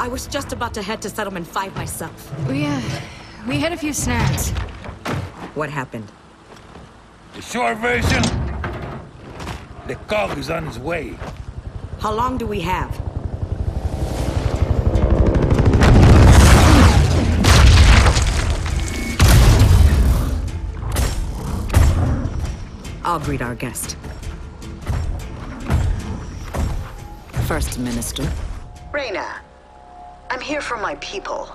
I was just about to head to Settlement 5 myself. We, uh, we had a few snags. What happened? The short version? The cog is on his way. How long do we have? I'll greet our guest. First Minister. Reyna, I'm here for my people.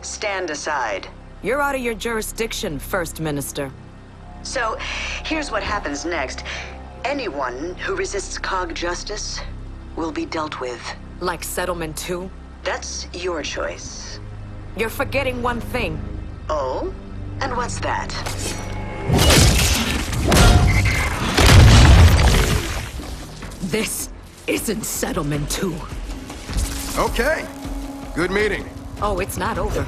Stand aside. You're out of your jurisdiction, First Minister. So, here's what happens next. Anyone who resists COG justice will be dealt with. Like Settlement 2? That's your choice. You're forgetting one thing. Oh? And what's that? This isn't Settlement 2. Okay. Good meeting. Oh, it's not over.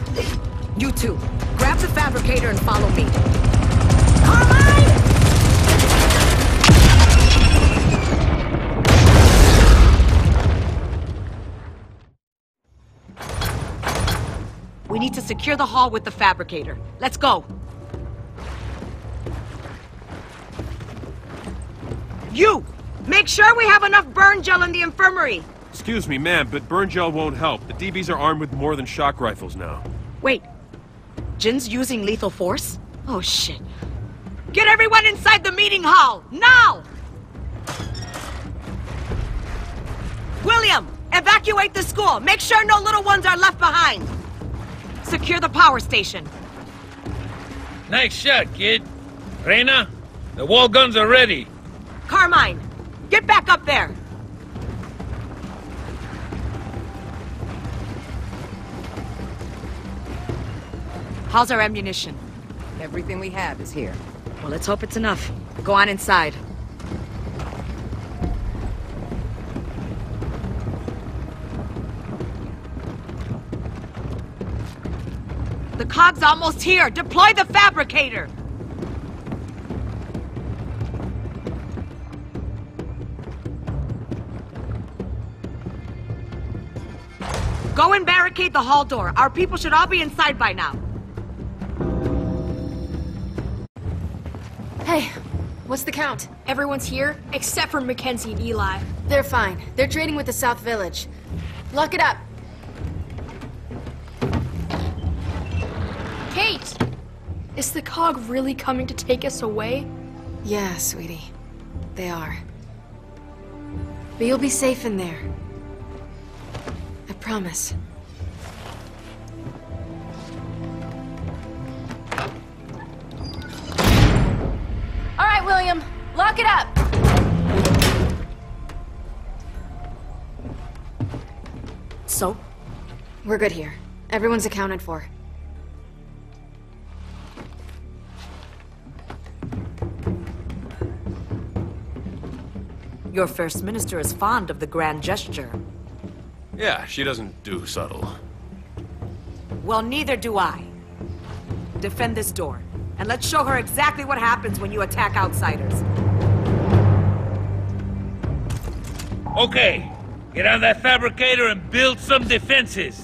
You two, grab the fabricator and follow me. Carmine! We need to secure the hall with the fabricator. Let's go. You! Make sure we have enough burn gel in the infirmary! Excuse me, ma'am, but burn gel won't help. The DBs are armed with more than shock rifles now. Wait. Jinn's using lethal force? Oh, shit. Get everyone inside the meeting hall! Now! William! Evacuate the school! Make sure no little ones are left behind! Secure the power station. Nice shot, kid. Reyna, the wall guns are ready. Carmine! Get back up there! How's our ammunition? Everything we have is here. Well, let's hope it's enough. Go on inside. The cog's almost here! Deploy the fabricator! Go and barricade the hall door. Our people should all be inside by now. Hey, what's the count? Everyone's here, except for Mackenzie and Eli. They're fine. They're trading with the South Village. Lock it up. Kait! Is the cog really coming to take us away? Yeah, sweetie. They are. But you'll be safe in there. I promise. So, We're good here. Everyone's accounted for. your First Minister is fond of the grand gesture. Yeah, she doesn't do subtle. Well, neither do I. Defend this door, and let's show her exactly what happens when you attack outsiders. Okay, get on that fabricator and build some defenses.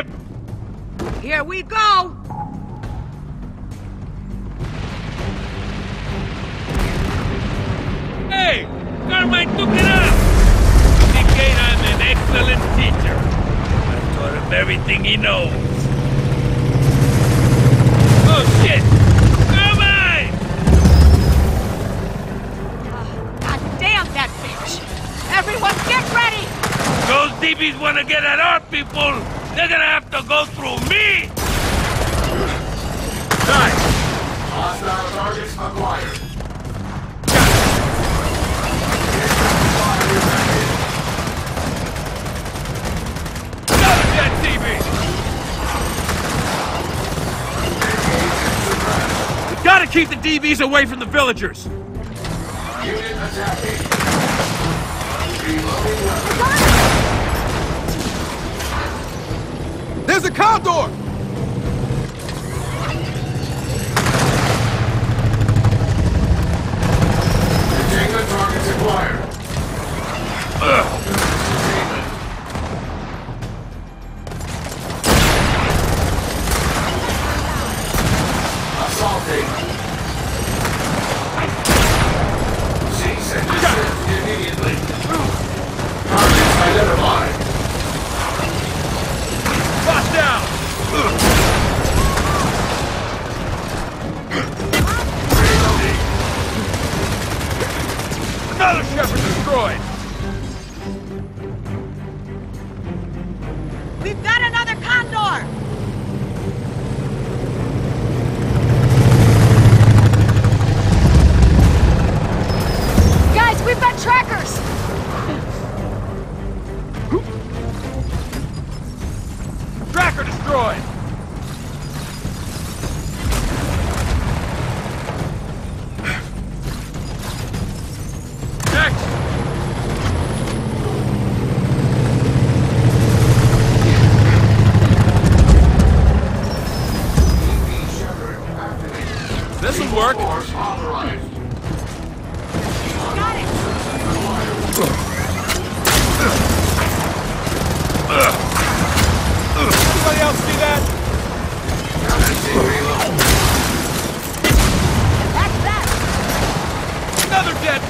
Here we go! Hey! Carmine took it up! Indicate I'm an excellent teacher. I taught him everything he knows. Oh shit! Carmine! God damn that bitch! Everyone get ready! Those DBs want to get at our people! They're gonna have to go through me! Nice! Hostile targets acquired. Dead DB! We gotta keep the DBs away from the villagers! Unit attacking. There's a condor! Containment targets acquired. Assaulting.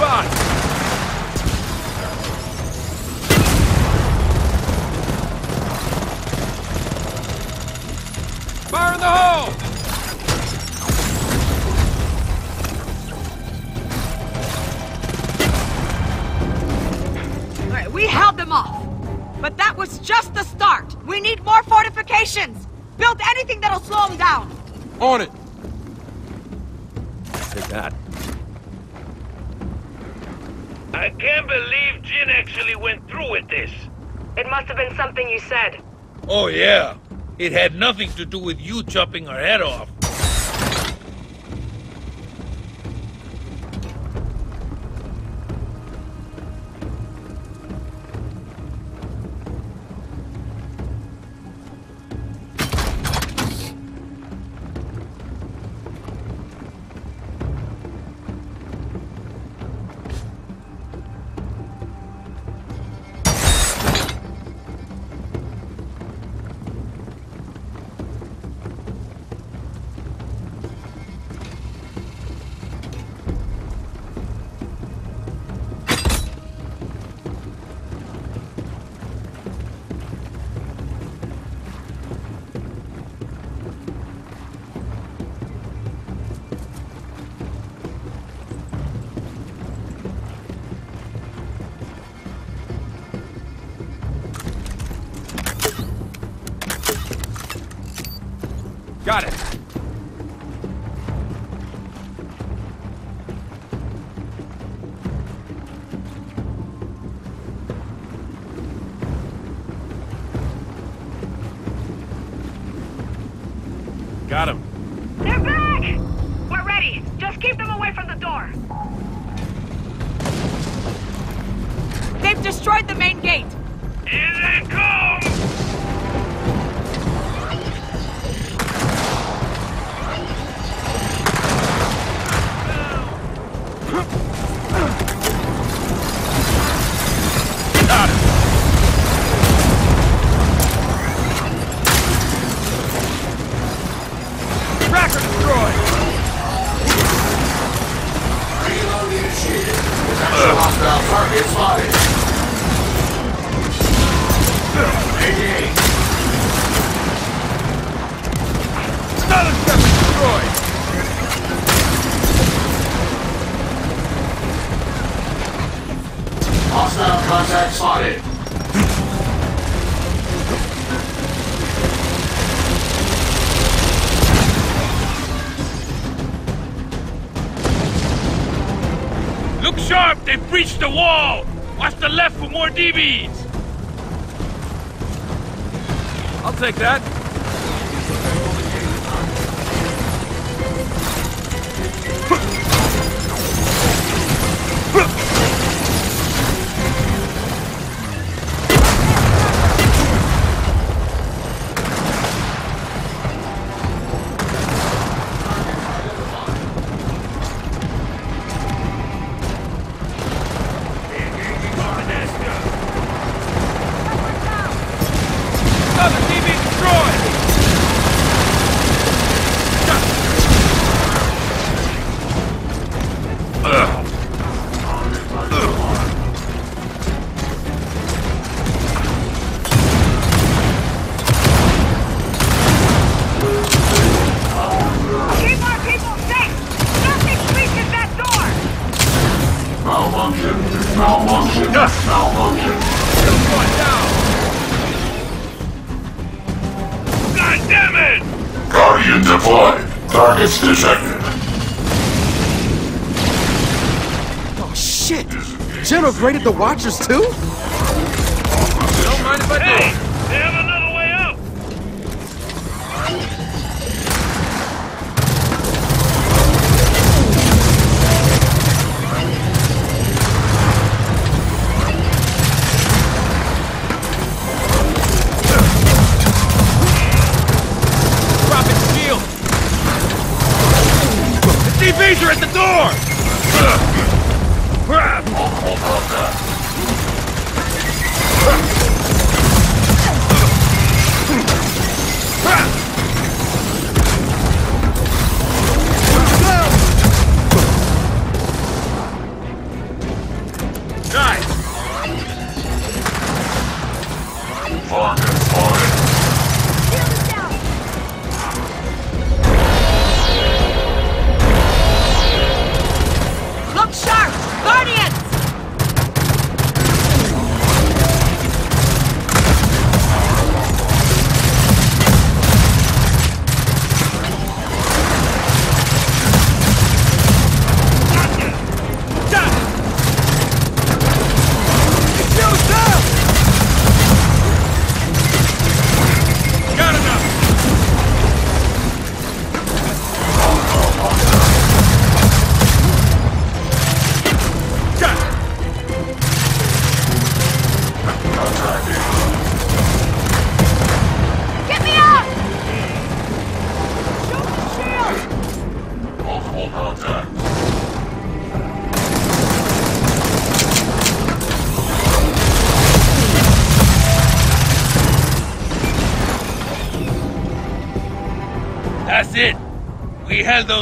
Bot! Fire in the hole! All right, we held them off. But that was just the start. We need more fortifications. Build anything that'll slow them down. On it! I can't believe Jinn actually went through with this. It must have been something you said. Oh yeah. It had nothing to do with you chopping her head off. Away from the door. They've destroyed the main gate. Here they come! Target spotted. Hostile contact spotted. Sharp! They've breached the wall! Watch the left for more DBs! I'll take that. Guardian deployed. Targets detected. Oh shit! General graded the Watchers too? Don't mind if I do. Hey!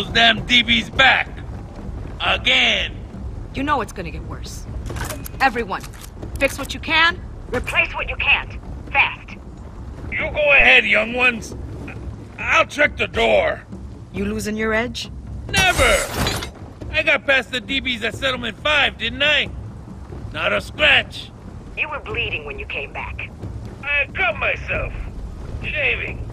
Those damn DBs back! Again! You know it's gonna get worse. Everyone, fix what you can, replace what you can't. Fast. You go ahead, young ones! I'll check the door! You losing your edge? Never! I got past the DBs at Settlement 5, didn't I? Not a scratch! You were bleeding when you came back. I cut myself. Shaving.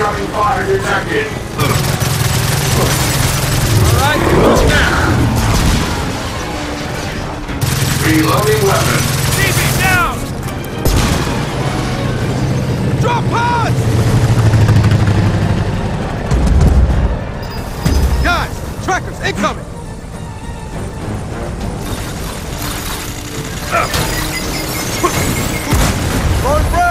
Incoming fire detected. Alright, who's now? Reloading weapon. TV down! Drop pods! Guys, trackers incoming! Throwing frag!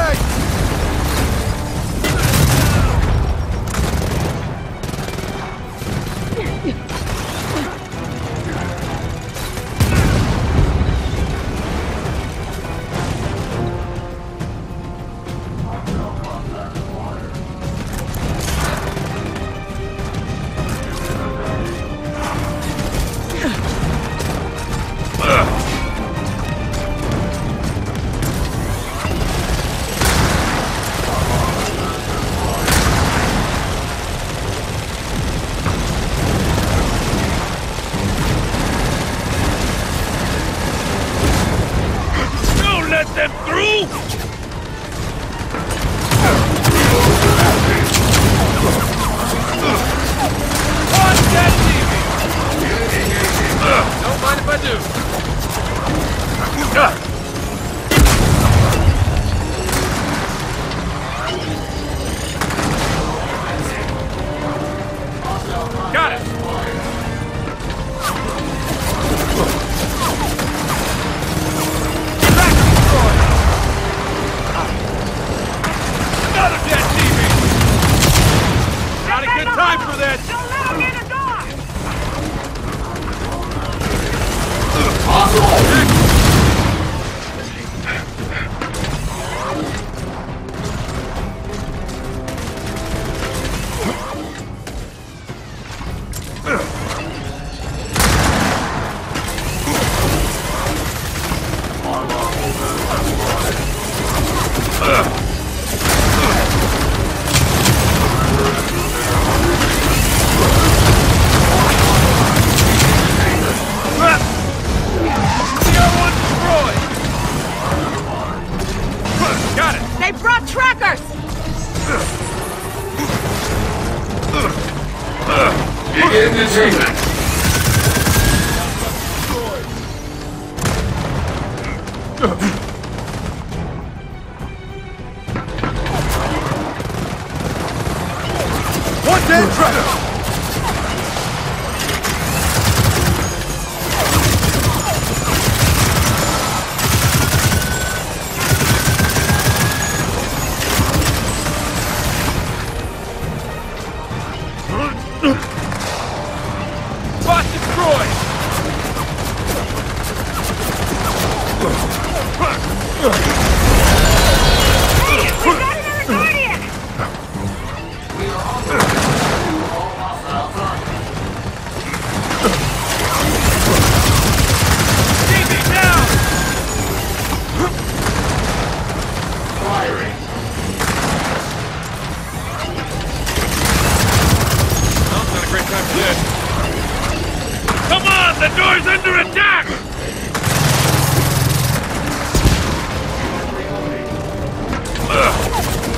Door's under attack!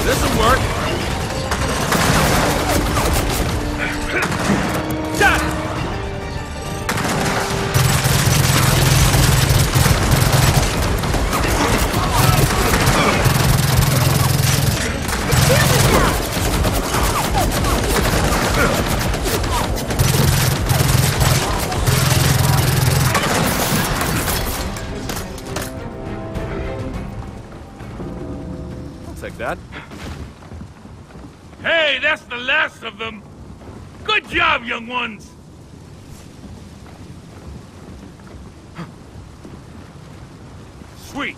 This'll work. Them! Good job, young ones! Sweet!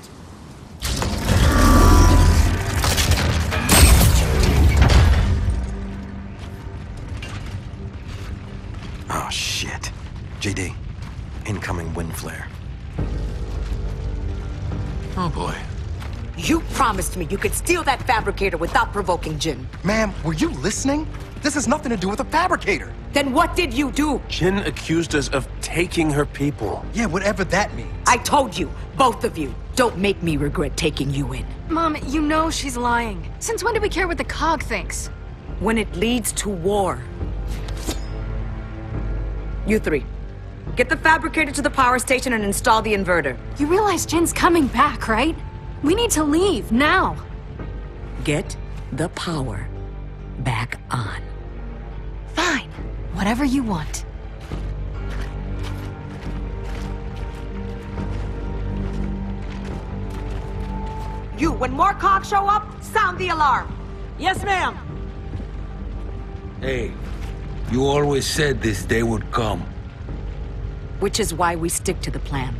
Oh, shit. JD, incoming wind flare. Oh boy. You promised me you could steal that fabricator without provoking Jinn. Ma'am, were you listening? This has nothing to do with a fabricator. Then what did you do? Jinn accused us of taking her people. Yeah, whatever that means. I told you, both of you, don't make me regret taking you in. Mom, you know she's lying. Since when do we care what the COG thinks? When it leads to war. You three, get the fabricator to the power station and install the inverter. You realize Jinn's coming back, right? We need to leave, now. Get the power back on. Fine. Whatever you want. You, when more cogs show up, sound the alarm. Yes, ma'am. Hey, you always said this day would come. Which is why we stick to the plan.